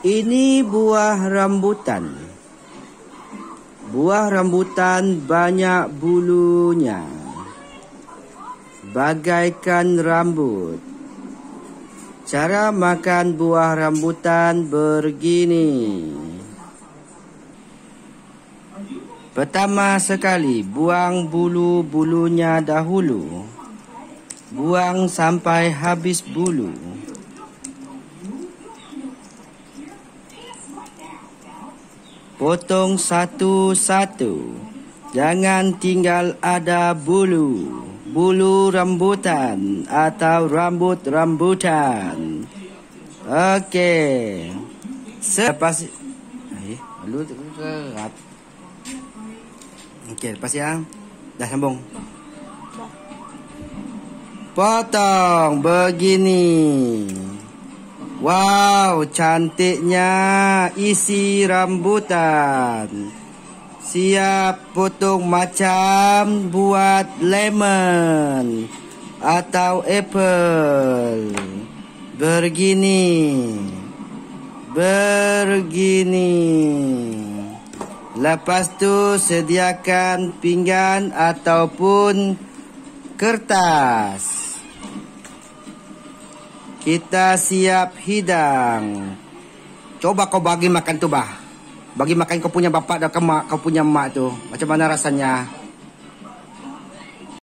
Ini buah rambutan. Buah rambutan banyak bulunya. Bagaikan rambut. Cara makan buah rambutan begini. Pertama sekali, buang bulu-bulunya dahulu. Buang sampai habis bulu. Potong satu-satu. Jangan tinggal ada bulu. Bulu rambutan atau rambut rambutan. Okey. Selepas eh, lu kerap. Okey, lepas ya. Dah sambung. Potong begini. Wow, cantiknya isi rambutan. Siap potong macam buat lemon atau apple. Begini. Begini. Lepas tu sediakan pinggan ataupun kertas. Kita siap hidang. Coba kau bagi makan tu bah. Bagi makan kau punya bapak dan kemak, kau punya mak tu. Macam mana rasanya?